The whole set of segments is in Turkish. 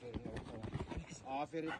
Aferin sana. Aferin.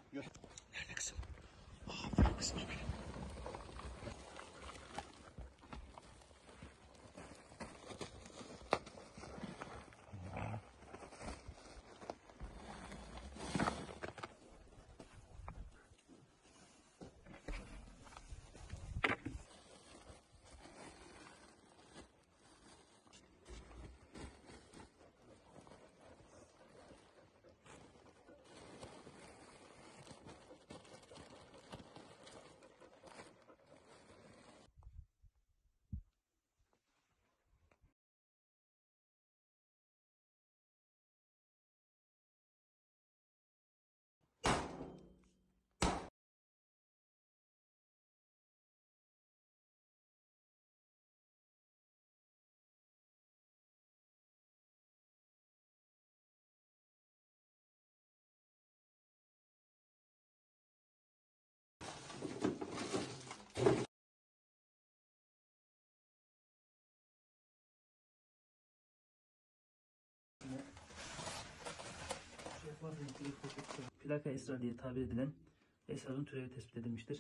Plaka Esra diye tabir edilen esrarın türevi tespit edilmiştir.